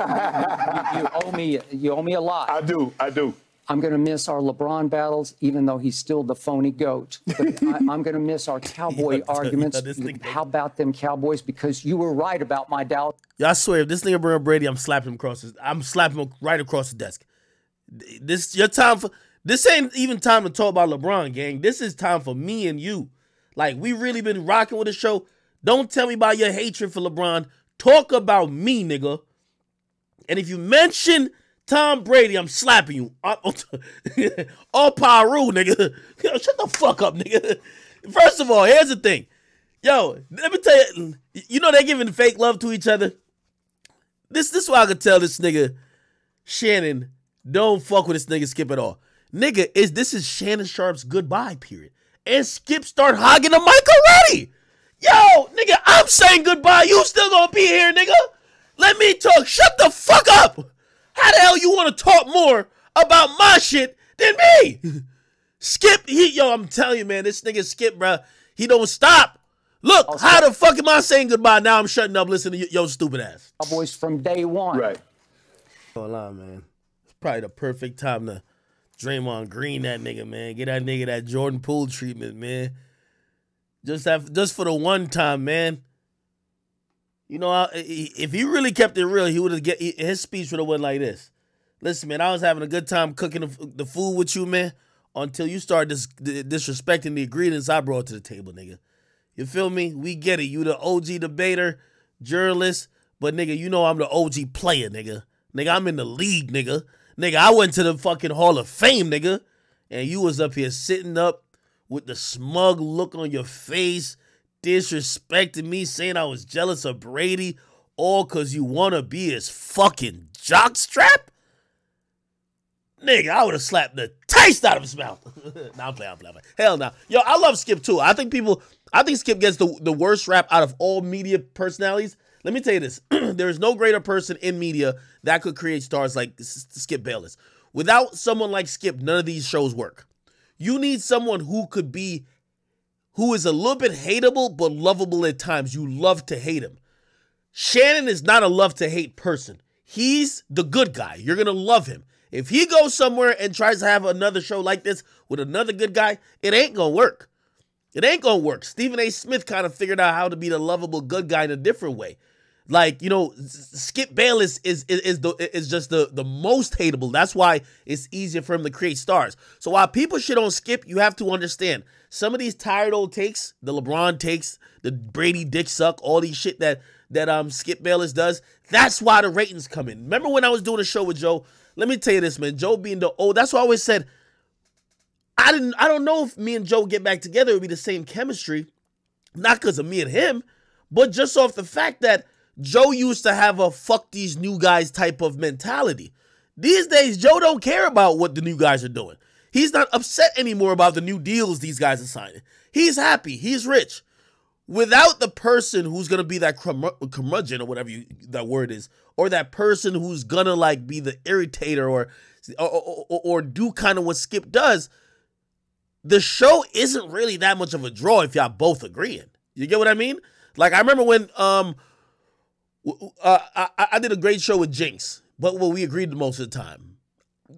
you, you owe me. You owe me a lot. I do. I do. I'm going to miss our LeBron battles, even though he's still the phony goat. But I, am going to miss our cowboy Yo, arguments. yo, this nigga- How about them Cowboys? Because you were right about my Dallas Y'all swear if this nigga bring Brady, I'm slapping him across his I'm slapping him right across the desk. This your time for this ain't even time to talk about LeBron, gang. This is time for me and you. Like we really been rocking with the show. Don't tell me about your hatred for LeBron. Talk about me, nigga. And if you mention Tom Brady, I'm slapping you. All Paru, nigga. Yo, shut the fuck up, nigga. First of all, here's the thing. Yo, let me tell you, you know they giving fake love to each other. This this why I could tell this nigga Shannon don't fuck with this nigga Skip at all. Nigga, is this is Shannon Sharpe's goodbye period. And Skip start hogging the mic already. Yo, nigga, I'm saying goodbye. You still gonna be here, nigga? Let me talk. Shut the fuck up. How the hell you want to talk more about my shit than me? Skip, he yo, I'm telling you, man, this nigga Skip, bro, he don't stop. Look, oh, how the fuck am I saying goodbye? Now I'm shutting up listening to y- yo stupid ass. Cowboys from day one. Right. Hold on, man. It's probably the perfect time to Draymond Green that nigga, man. Get that nigga that Jordan Poole treatment, man. Just have just for the one time, man. You know, if he really kept it real, he would have get his speech would have went like this. Listen, man, I was having a good time cooking the, food with you, man, until you start dis- disrespecting the ingredients I brought to the table, nigga. You feel me? We get it. You the OG debater, journalist, but nigga, you know I'm the OG player, nigga. Nigga, I'm in the league, nigga. Nigga, I went to the fucking Hall of Fame, nigga. And you was up here sitting up with the smug look on your face, disrespecting me, saying I was jealous of Brady, all cause you wanna be his fucking jockstrap? Nigga, I would have slapped the taste out of his mouth. nah, I'm playing, I'm playing. Hell no. Yo, I love Skip too. I think people, I think Skip gets the, the worst rap out of all media personalities. Let me tell you this there is no greater person in media that could create stars like Skip Bayless. Without someone like Skip, none of these shows work. You need someone who could be, who is a little bit hateable but lovable at times. You love to hate him. Shannon is not a love to hate person. He's the good guy. You're going to love him. If he goes somewhere and tries to have another show like this with another good guy, it ain't going to work. It ain't going to work. Stephen A. Smith kind of figured out how to be the lovable good guy in a different way. Like, you know, Skip Bayless is is, is the is just the the most hateable. That's why it's easier for him to create stars. So while people shit on Skip, you have to understand some of these tired old takes, the LeBron takes, the Brady dick suck, all these shit that that um Skip Bayless does. That's why the ratings come in. Remember when I was doing a show with Joe? Let me tell you this, man. Joe being the old, that's why I always said I didn't I don't know if me and Joe get back together, it would be the same chemistry. Not because of me and him, but just off the fact that Joe used to have a fuck these new guys type of mentality. These days, Joe don't care about what the new guys are doing. He's not upset anymore about the new deals these guys are signing. He's happy. He's rich. Without the person who's gonna be that curmu- curmudgeon or whatever you, that word is, or that person who's gonna like be the irritator or or, or, or- do kind of what Skip does, the show isn't really that much of a draw if y'all both agreeing. You get what I mean? Like I remember when um uh, I, I did a great show with Jinx, but we agreed most of the time.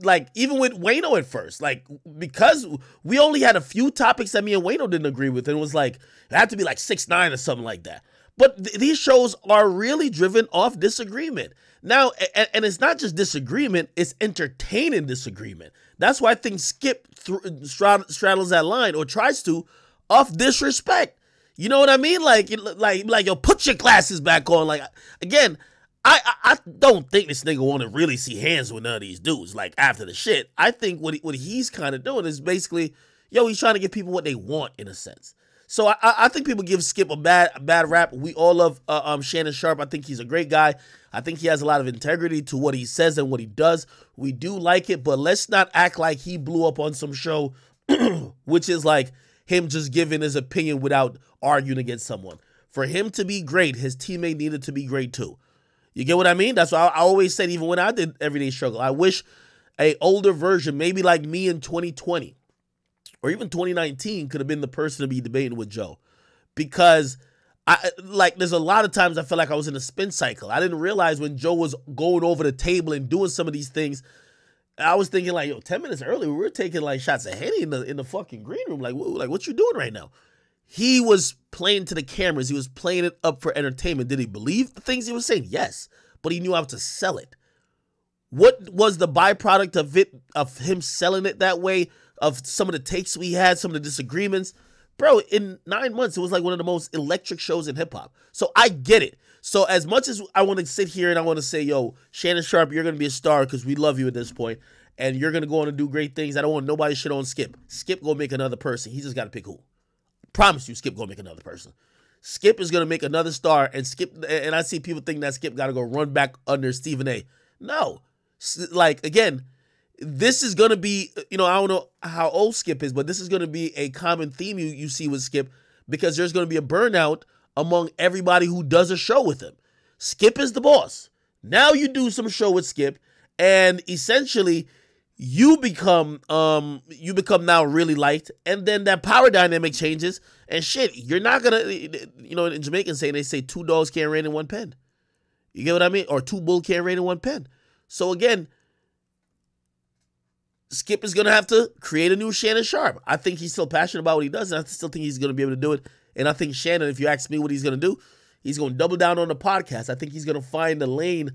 Like even with Wayno at first, like because we only had a few topics that me and Wayno didn't agree with, and it was like it had to be like six nine or something like that. But th- these shows are really driven off disagreement. Now, and, and it's not just disagreement; it's entertaining disagreement. That's why I think Skip strad- straddles that line or tries to off disrespect. You know what I mean? Like, like, like, yo, put your glasses back on. Like, again, I, I, I don't think this nigga want to really see hands with none of these dudes. Like after the shit, I think what he, what he's kind of doing is basically, yo, he's trying to give people what they want in a sense. So I, I think people give Skip a bad a bad rap. We all love uh, um Shannon Sharpe. I think he's a great guy. I think he has a lot of integrity to what he says and what he does. We do like it, but let's not act like he blew up on some show, which is like him just giving his opinion without arguing against someone. For him to be great, his teammate needed to be great too. You get what I mean? That's why I, always said, even when I did Everyday Struggle, I wish a older version, maybe like me in 2020 or even 2019, could have been the person to be debating with Joe. Because I like there's a lot of times I feel like I was in a spin cycle. I didn't realize when Joe was going over the table and doing some of these things. I was thinking like, yo, 10 minutes earlier, we were taking like shots of Henny in the in the fucking green room. Like, what, like what you doing right now? He was playing to the cameras. He was playing it up for entertainment. Did he believe the things he was saying? Yes, but he knew how to sell it. What was the byproduct of it of him selling it that way? Of some of the takes we had, some of the disagreements bro, in nine months, it was like one of the most electric shows in hip hop. So I get it. So as much as I want to sit here and I want to say, yo, Shannon Sharpe, you're gonna be a star because we love you at this point, and you're gonna go on and do great things. I don't want nobody shit on Skip. Skip gonna make another person. He just gotta pick who. Promise you, Skip gonna make another person. Skip is gonna make another star, and Skip and I see people think that Skip gotta go run back under Stephen A. No, like again, this is gonna be, you know, I don't know how old Skip is, but this is gonna be a common theme you, you see with Skip because there's gonna be a burnout among everybody who does a show with him. Skip is the boss. Now you do some show with Skip, and essentially you become um you become now really liked, and then that power dynamic changes, and shit, you're not gonna you know in Jamaican saying they say two dogs can't reign in one pen. You get what I mean? Or two bull can't reign in one pen. So again, Skip is to have to create a new Shannon Sharpe. I think he's still passionate about what he does, and I still think he's to be able to do it. And I think Shannon, if you ask me what he's going to do, he's going to double down on the podcast. I think he's going to find a lane.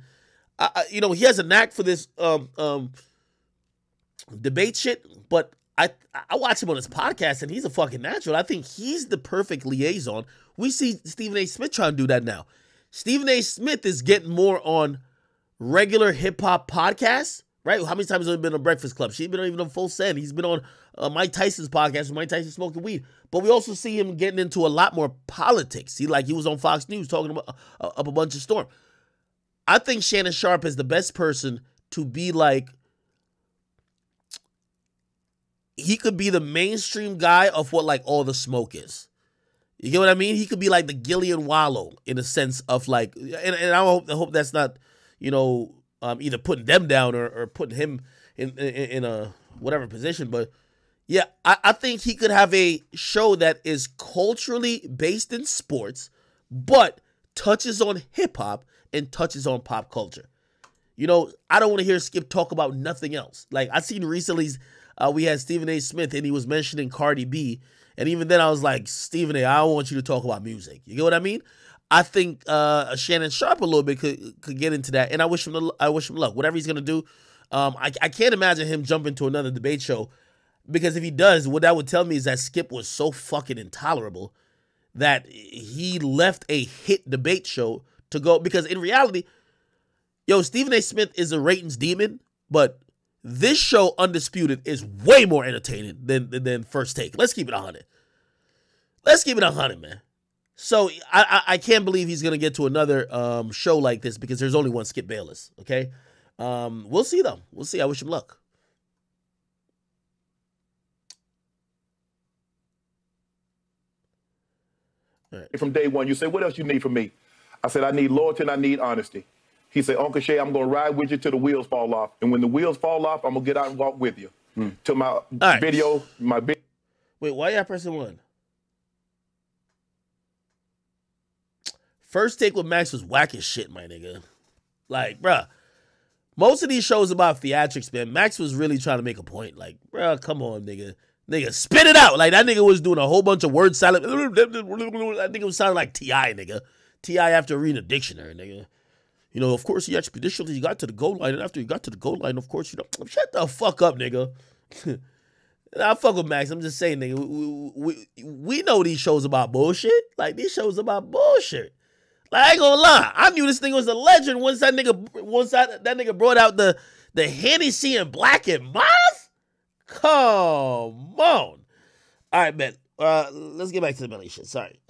I, you know, he has a knack for this um, um, debate shit, but I I watch him on his podcast, and he's a fucking natural. I think he's the perfect liaison. We see Stephen A. Smith trying to do that now. Stephen A. Smith is getting more on regular hip hop podcasts right? How many times have he been on Breakfast Club? She's been on even on Full Send. He's been on uh, Mike Tyson's podcast Mike Tyson smoking weed. But we also see him getting into a lot more politics. He like he was on Fox News talking about uh, up a bunch of storm. I think Shannon Sharpe is the best person to be like. He could be the mainstream guy of what like all the smoke is. You get what I mean? He could be like the Gillian Wallo in a sense of like, and, and I hope I hope that's not, you know, um, either putting them down or, or putting him in, in, in a whatever position. But yeah, I, I think he could have a show that is culturally based in sports, but touches on hip hop and touches on pop culture. You know, I don't want to hear Skip talk about nothing else. Like I seen recently, uh, we had Stephen A. Smith and he was mentioning Cardi B, and even then I was like, Stephen A. I don't want you to talk about music. You get what I mean? I think uh, Shannon Sharpe a little bit could could get into that, and I wish him the, I wish him luck. Whatever he's gonna do, um, I, I can't imagine him jumping to another debate show because if he does, what that would tell me is that Skip was so fucking intolerable that he left a hit debate show to go. Because in reality, yo, Stephen A. Smith is a ratings demon, but this show, Undisputed, is way more entertaining than than First Take. Let's keep it hundred. Let's keep it hundred, man. So I, I, I can't believe he's gonna get to another um, show like this because there's only one Skip Bayless. Okay, um, we'll see though. We'll see. I wish him luck. Right. From day one, you say, "What else you need from me?" I said, "I need loyalty and I need honesty." He said, "Uncle Shay, I'm gonna ride with you till the wheels fall off, and when the wheels fall off, I'm gonna get out and walk with you." Hmm. To my right. video, my big. Wait, why y'all pressing one? First take with Max was whack as shit, my nigga. Like, bruh, most of these shows about theatrics, man, Max was really trying to make a point. Like, bruh, come on, nigga. Nigga, spit it out. Like, that nigga was doing a whole bunch of word salad. I think it was sounding like T.I., nigga. T.I. after reading a dictionary, nigga. You know, of course, he expeditiously got to the goal line. And after he got to the goal line, of course, you know, shut the fuck up, nigga. I fuck with Max. I'm just saying, nigga. We, we, we know these shows about bullshit. Like, these shows about bullshit. Like, I ain't gonna lie. I knew this thing was a legend once that nigga once that, that nigga brought out the the Hennessy and Black and Moth. Come on. All right, man. Uh, let's get back to the Millie shit. Sorry.